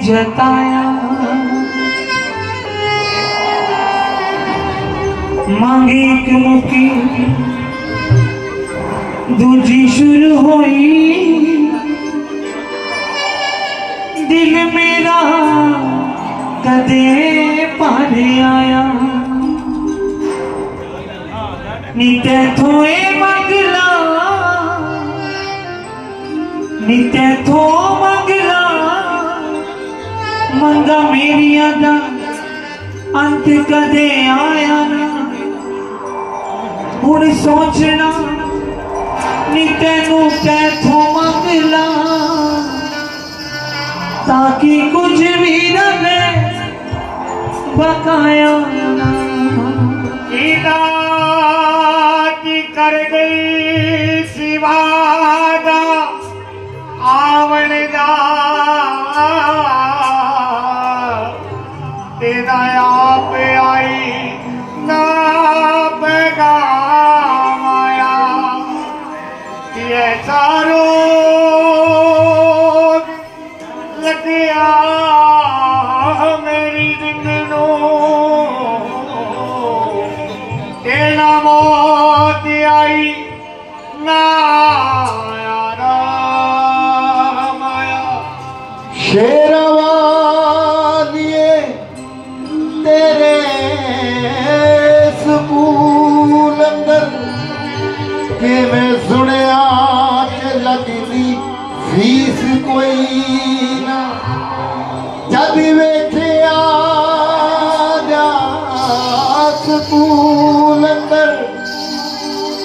जताया। मांगी दूजी शुरू होई। दिल मेरा कदे आया। थोए मंगला थो मंगा मेरिया का अंत कदे आया ना। हूँ सोचना, नी तेन कैथो मिला ताकि कुछ भी रहे, बकाया की कर गई शिवा आवण तेरा आप आई ना पैगाम आया ये चारों लगिया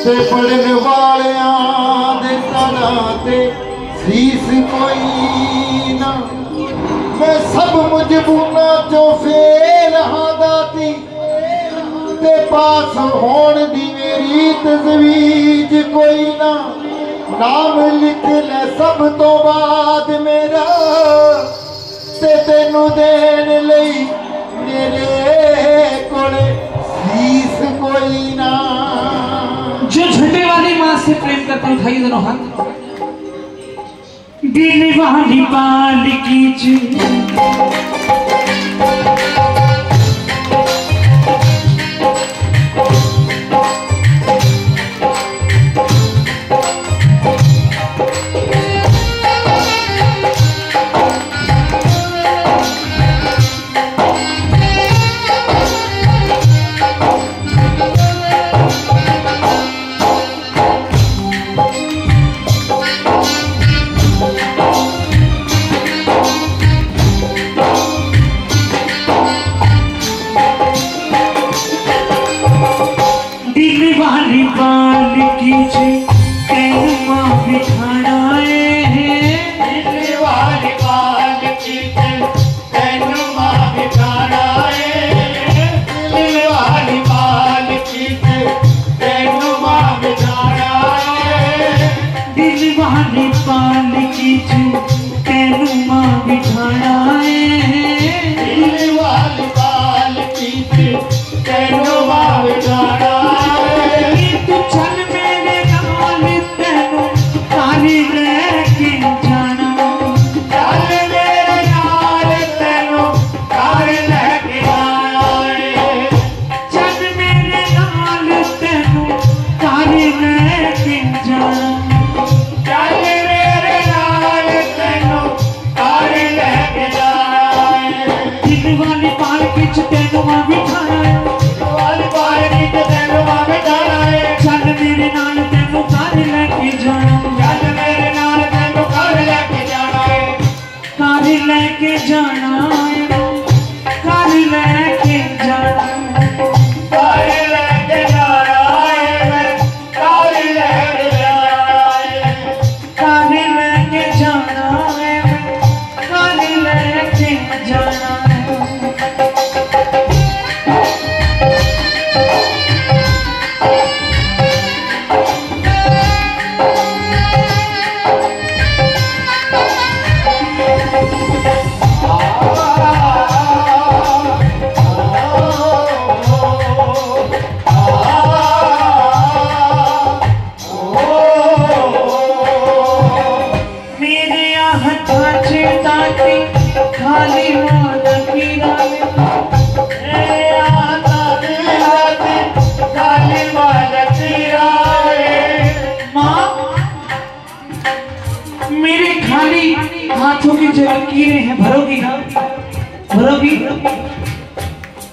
ਤੇ ਪੜਨ ਵਾਲਿਆਂ ਦੇ ਤਨਾਂ ਤੇ ਫੀਸ ਕੋਈ ਨਾ। ਮੈਂ ਸਭ ਮਜਬੂਨਾ ਚੋਂ ਫੇਲ ਹਾਂ ਤੇ ਪਾਸ ਹੋਣ ਦੀ ਮੇਰੀ ਤਜਵੀਜ਼ ਕੋਈ ਨਾ। ਨਾਮ ਲਿਖ ਲੈ ਸਭ ਤੋਂ ਬਾਅਦ ਮੇਰਾ। ਤੇ ਤੈਨੂੰ ਦੇਣ ਲਈ ਮੇਰੇ करते हैं हाथ दिल वाली बाल की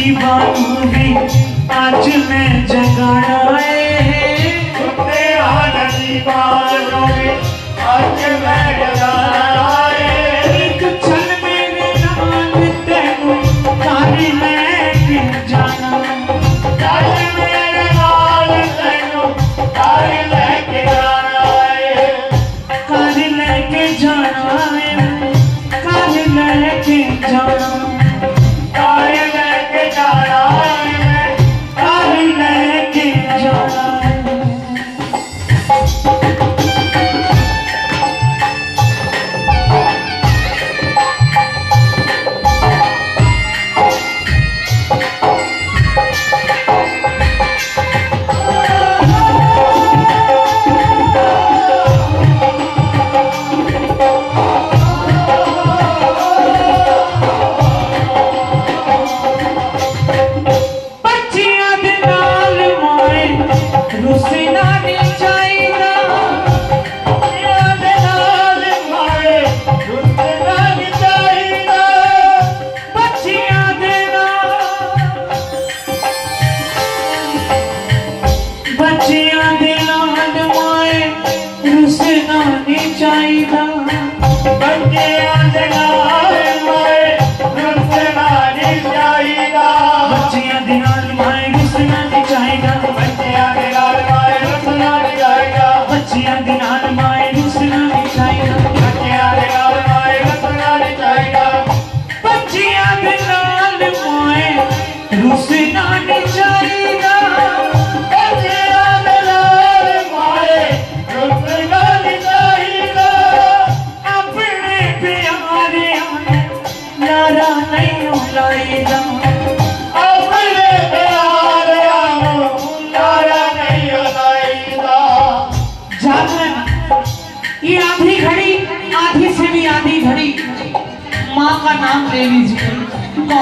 जीवाणु है आज मैं जगाना है। तेरा जीवाणु आज मैं जगाना है। एक क्षण मेरे नाम तेरे कार्य मैं गिर जाना।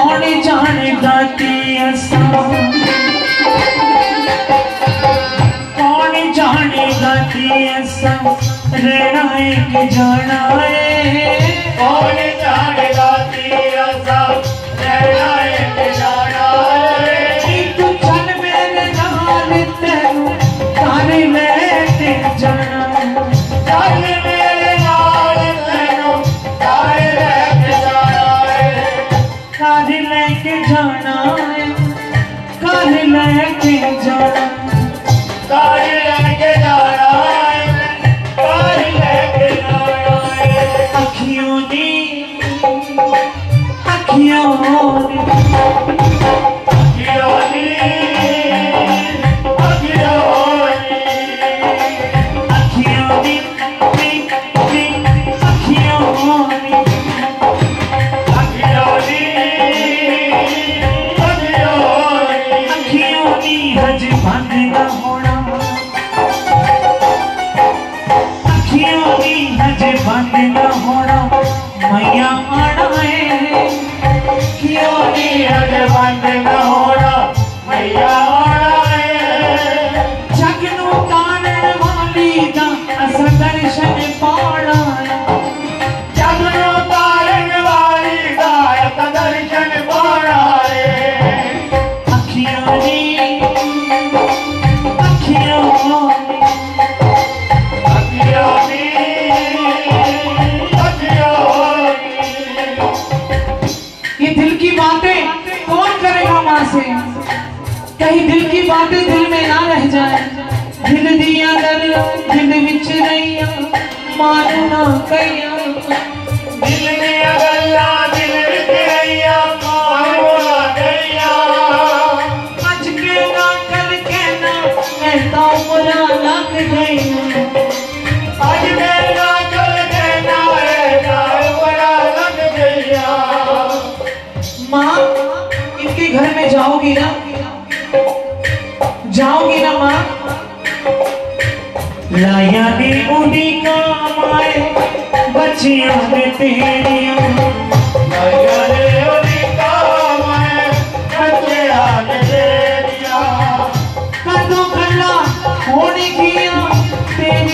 कौन जानदा कौन जानदा ते रहना है कि जाना है। कौन मोदी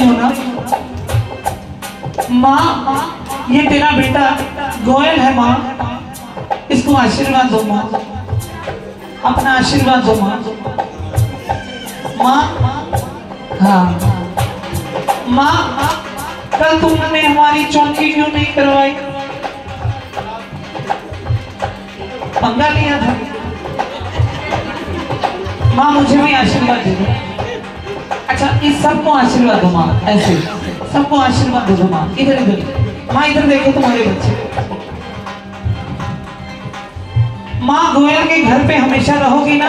नहीं होना। माँ, ये तेरा बेटा गोयल है माँ। इसको आशीर्वाद दो माँ। अपना आशीर्वाद दो माँ। माँ हाँ। माँ, कल तुमने हमारी चौकी क्यों नहीं करवाई? पंगा लिया था। माँ, मुझे भी आशीर्वाद दे। अच्छा इस सबको आशीर्वाद दो माँ, ऐसे। सबको आशीर्वाद दो माँ, इधर इधर। माँ, इधर देखो तुम्हारे बच्चे। माँ, गोयल के घर पे हमेशा रहोगी ना?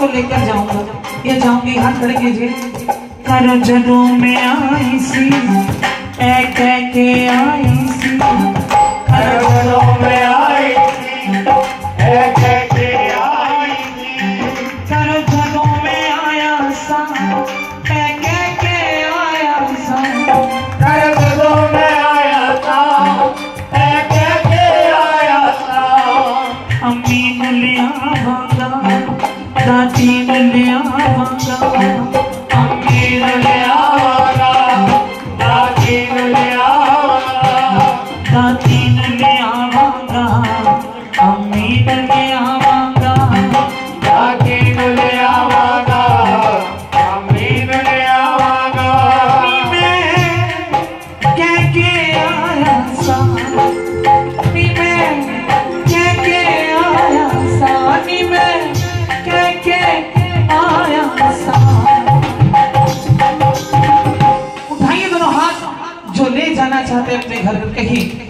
को लेकर जाऊँगा। ये जाऊँगी हाथ खड़े कीजिए करो जनों में आई सी ए के आई सी करो घर कहीं